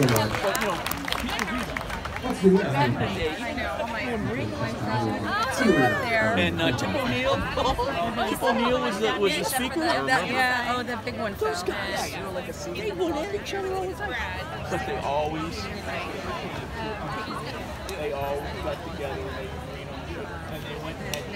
Read them. And uh, Tip O'Neill, Tip O'Neill was the, was the speaker. Yeah, oh, the big one. Those guys, they at each other all the time. But they always, they always got together and they,